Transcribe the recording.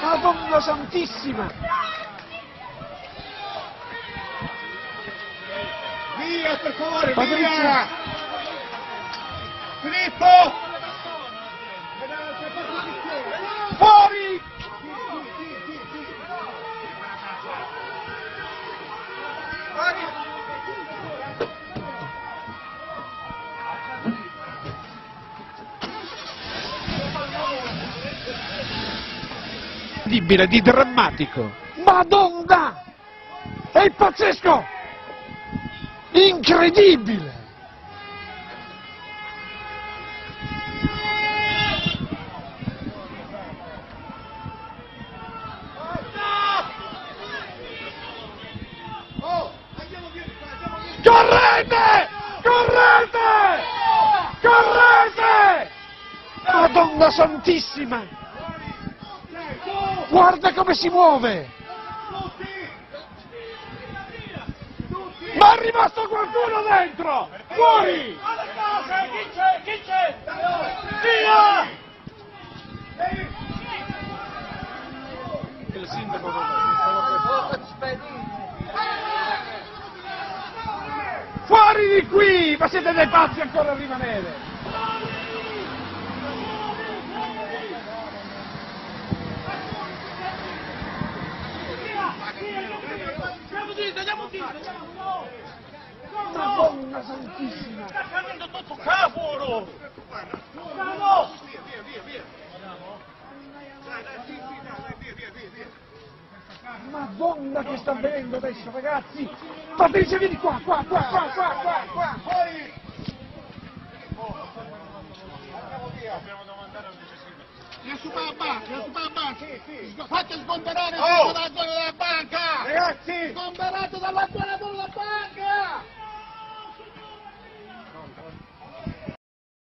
Madonna Santissima! Via, per favore, via! Filippo! Incredibile, di drammatico. Madonna! È pazzesco! Incredibile! Correte! Correte! Correte! Madonna Santissima! Guarda come si muove! Ma è rimasto qualcuno dentro! Fuori! Chi c'è? Chi c'è? Via! Il sindaco Fuori di qui! Ma siete dei pazzi ancora a rimanere! Andiamo dritto, andiamo dritto, andiamo! Madonna Santissima! Sta cadendo tutto cavolo! Andiamo! Madonna che sta avvenendo adesso ragazzi! Patrizia vieni qua, qua, qua, qua, qua, qua, qua! Fuori! La super banca, la super banca! Fate sgomberare Oh! il dalla zona! Ragazzi! Sgomberato dalla banca!